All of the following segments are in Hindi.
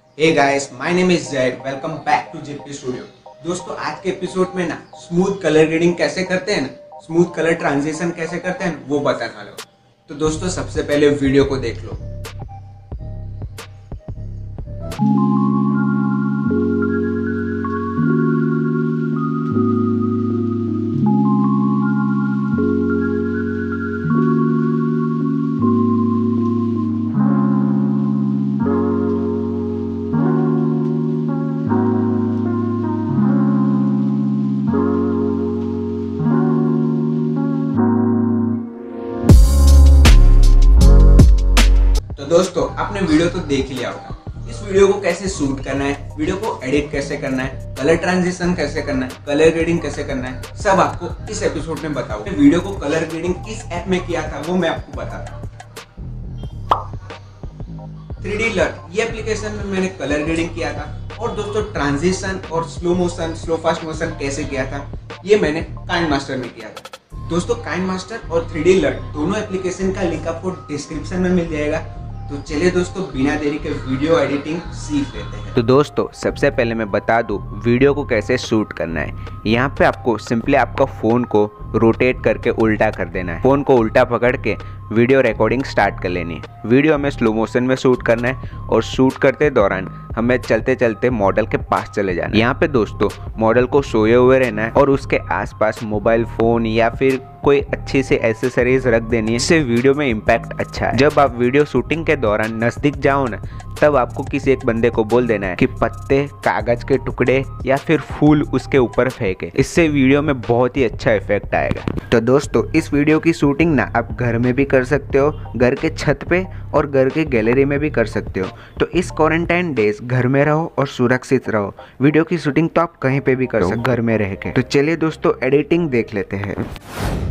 Guys my name is Zaid welcome back to JP studio दोस्तों, आज के एपिसोड में ना स्मूथ कलर ग्रेडिंग कैसे करते हैं ना स्मूथ कलर ट्रांजिशन कैसे करते हैं, वो बताने हूँ। तो दोस्तों, सबसे पहले वीडियो को देख लो। दोस्तों, आपने वीडियो तो देख लिया होगा। इस वीडियो को कैसे शूट करना है, वीडियो को एडिट कैसे करना है कलर ट्रांजिशन कैसे करना है कलर ग्रेडिंग कैसे करना है, सब आपको इस एपिसोड में बताओ वीडियो को कलर ग्रेडिंग किस ऐप में किया था, वो मैं आपको बताता हूँ। थ्री डी ये एप्लीकेशन में मैंने कलर ग्रेडिंग किया था। और दोस्तों ट्रांजिशन और slow motion slow fast motion कैसे किया था, ये मैंने काइंड मास्टर में किया था। दोस्तों काइंड मास्टर और थ्री डी लर्ट दोनों एप्लीकेशन का लिंक आपको डिस्क्रिप्शन में मिल जाएगा। तो चलिए दोस्तों, बिना देरी के वीडियो एडिटिंग सीख लेते हैं। तो दोस्तों, सबसे पहले मैं बता दूँ, वीडियो को कैसे शूट करना है। यहाँ पे आपको सिंपली आपका फ़ोन को रोटेट करके उल्टा कर देना है। फ़ोन को उल्टा पकड़ के वीडियो रिकॉर्डिंग स्टार्ट कर लेनी है। वीडियो हमें स्लो मोशन में शूट करना है और शूट करते दौरान हमें चलते चलते मॉडल के पास चले जाना है। यहाँ पे दोस्तों, मॉडल को सोए हुए रहना है और उसके आसपास मोबाइल फ़ोन या फिर कोई अच्छी से एसेसरीज रख देनी है। इससे वीडियो में इम्पैक्ट अच्छा है। जब आप वीडियो शूटिंग के दौरान नज़दीक जाओ ना तब आपको किसी एक बंदे को बोल देना है कि पत्ते कागज़ के टुकड़े या फिर फूल उसके ऊपर फेंके। इससे वीडियो में बहुत ही अच्छा इफ़ेक्ट आएगा। तो दोस्तों इस वीडियो की शूटिंग ना आप घर में भी कर सकते हो घर के छत पे और घर के गैलरी में भी कर सकते हो। तो इस क्वारंटाइन डेज़ घर में रहो और सुरक्षित रहो। वीडियो की शूटिंग तो आप कहीं पे भी कर सकते हो। घर में रह के। तो चलिए दोस्तों एडिटिंग देख लेते हैं।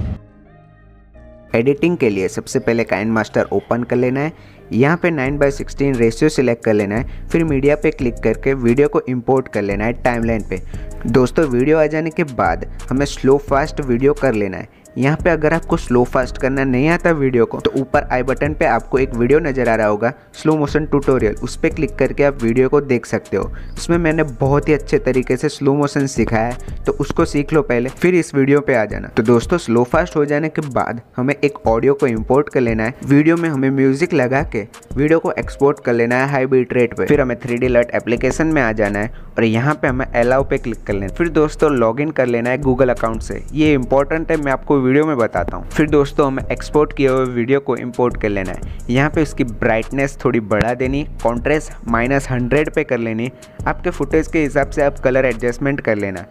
एडिटिंग के लिए सबसे पहले काइन मास्टर ओपन कर लेना है। यहाँ पे 9 बाई सिक्सटीन रेशियो सिलेक्ट कर लेना है। फिर मीडिया पे क्लिक करके वीडियो को इंपोर्ट कर लेना है टाइमलाइन पे। दोस्तों वीडियो आ जाने के बाद हमें स्लो फास्ट वीडियो कर लेना है। यहाँ पे अगर आपको स्लो फास्ट करना नहीं आता वीडियो को तो ऊपर आई बटन पे आपको एक वीडियो नज़र आ रहा होगा स्लो मोशन ट्यूटोरियल उस पर क्लिक करके आप वीडियो को देख सकते हो। उसमें मैंने बहुत ही अच्छे तरीके से स्लो मोशन सिखाया है तो उसको सीख लो पहले, फिर इस वीडियो पे आ जाना। तो दोस्तों स्लो फास्ट हो जाने के बाद हमें एक ऑडियो को इम्पोर्ट कर लेना है। वीडियो में हमें म्यूज़िक लगा के वीडियो को एक्सपोर्ट कर लेना है हाई बीट रेट पे। फिर हमें थ्री डी एप्लीकेशन में आ जाना है और यहाँ पे हमें अलाउ पे क्लिक कर लेना फिर दोस्तों लॉग कर लेना है गूगल अकाउंट से। ये इंपॉर्टेंट है, मैं आपको वीडियो में बताता हूँ। फिर दोस्तों, हमें एक्सपोर्ट किए हुए वीडियो को इम्पोर्ट कर लेना है। यहाँ पे उसकी ब्राइटनेस थोड़ी बढ़ा देनी कॉन्ट्रेस्ट माइनस हंड्रेड पे कर लेनी। आपके फुटेज के हिसाब से आप कलर एडजस्टमेंट कर लेना।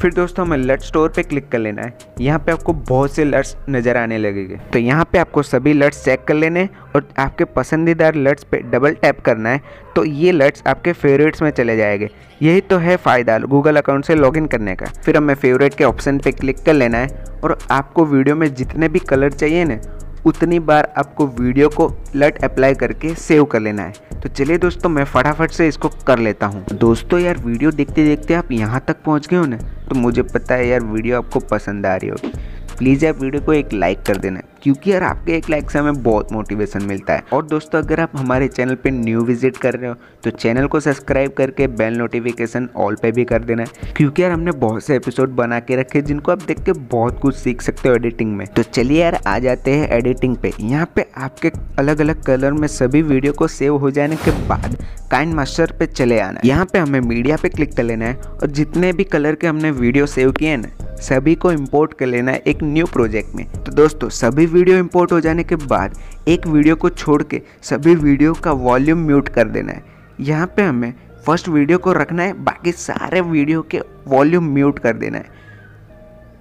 फिर दोस्तों हमें लट स्टोर पे क्लिक कर लेना है। यहाँ पे आपको बहुत से लट्स नज़र आने लगेंगे। तो यहाँ पे आपको सभी लट्स चेक कर लेने और आपके पसंदीदा लट्स पे डबल टैप करना है। तो ये लट्स आपके फेवरेट्स में चले जाएँगे। यही तो है फ़ायदा गूगल अकाउंट से लॉगिन करने का। फिर हमें फेवरेट के ऑप्शन पर क्लिक कर लेना है और आपको वीडियो में जितने भी कलर चाहिए ना उतनी बार आपको वीडियो को लट अप्लाई करके सेव कर लेना है। तो चलिए दोस्तों, मैं फटाफट से इसको कर लेता हूँ। दोस्तों यार, वीडियो देखते देखते आप यहाँ तक पहुँच गए हो ना तो मुझे पता है यार, वीडियो आपको पसंद आ रही होगी। प्लीज़ यार वीडियो को एक लाइक कर देना, क्योंकि यार आपके एक लाइक से हमें बहुत मोटिवेशन मिलता है। और दोस्तों, अगर आप हमारे चैनल पे न्यू विज़िट कर रहे हो तो चैनल को सब्सक्राइब करके बेल नोटिफिकेशन ऑल पे भी कर देना। क्योंकि यार हमने बहुत से एपिसोड बना के रखे जिनको आप देख के बहुत कुछ सीख सकते हो एडिटिंग में। तो चलिए यार, आ जाते हैं एडिटिंग पे। यहाँ पे आपके अलग अलग कलर में सभी वीडियो को सेव हो जाने के बाद काइन मास्टर पे चले आना। यहाँ पे हमें मीडिया पे क्लिक कर लेना है, और जितने भी कलर के हमने वीडियो सेव किए ना सभी को इंपोर्ट कर लेना है एक न्यू प्रोजेक्ट में। तो दोस्तों, सभी वीडियो इंपोर्ट हो जाने के बाद एक वीडियो को छोड़ के सभी वीडियो का वॉल्यूम म्यूट कर देना है। यहाँ पे हमें फ़र्स्ट वीडियो को रखना है, बाकी सारे वीडियो के वॉल्यूम म्यूट कर देना है।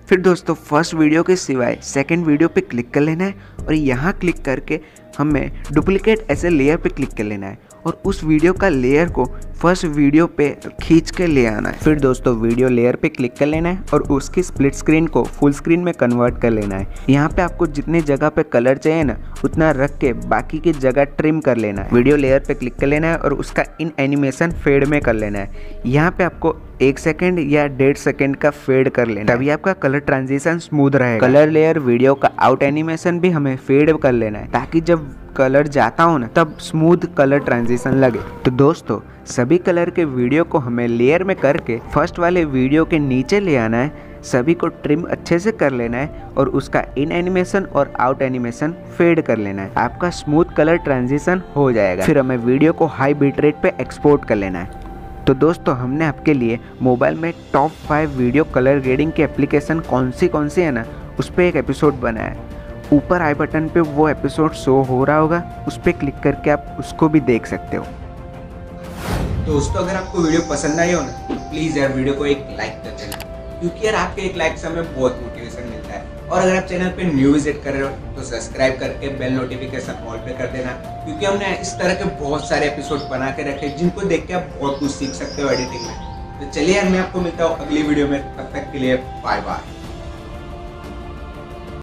फिर दोस्तों फ़र्स्ट वीडियो के सिवाय सेकंड वीडियो पे क्लिक कर लेना है और यहाँ क्लिक करके हमें डुप्लीकेट ऐसे लेयर पे क्लिक कर लेना है। और उस वीडियो का लेयर को फ़र्स्ट वीडियो पे खींच के ले आना है। फिर दोस्तों वीडियो लेयर पे क्लिक कर लेना है और उसकी स्प्लिट स्क्रीन को फुल स्क्रीन में कन्वर्ट कर लेना है। यहाँ पे आपको जितने जगह पे कलर चाहिए ना, उतना रख के बाकी की जगह ट्रिम कर लेना है। वीडियो लेयर पे क्लिक कर लेना है और उसका इन एनिमेशन फेड में कर लेना है। यहाँ पे आपको एक सेकेंड या डेढ़ सेकेंड का फेड कर लेना तभी आपका कलर ट्रांजिशन स्मूथ रहेगा। कलर लेयर वीडियो का आउट एनिमेशन भी हमें फेड कर लेना है, ताकि जब कलर जाता हो ना, तब स्मूथ कलर ट्रांजिशन लगे। तो दोस्तों, सभी कलर के वीडियो को हमें लेयर में करके फ़र्स्ट वाले वीडियो के नीचे ले आना है, सभी को ट्रिम अच्छे से कर लेना है और उसका इन एनिमेशन और आउट एनिमेशन फेड कर लेना है। आपका स्मूथ कलर ट्रांजिशन हो जाएगा। फिर हमें वीडियो को हाई बीट रेट पे एक्सपोर्ट कर लेना है। तो दोस्तों, हमने आपके लिए मोबाइल में top five video colour grading की एप्लीकेशन कौन सी कौन सी है ना, उस पर एक एपिसोड बनाया है। ऊपर आई बटन पे वो एपिसोड शो हो रहा होगा, उस पर क्लिक करके आप उसको भी देख सकते हो। दोस्तों, अगर आपको वीडियो पसंद आई हो ना तो प्लीज़ यार वीडियो को एक लाइक कर देना। क्योंकि यार आपके एक लाइक से हमें बहुत मोटिवेशन मिलता है। और अगर आप चैनल पे न्यू विज़िट कर रहे हो तो सब्सक्राइब करके बेल नोटिफिकेशन ऑल पे कर देना। क्योंकि हमने इस तरह के बहुत सारे एपिसोड बना के रखे, जिनको देख के आप बहुत कुछ सीख सकते हो एडिटिंग में। तो चलिए यार, मैं आपको मिलता हूँ अगली वीडियो में, तब तक के लिए बाय बाय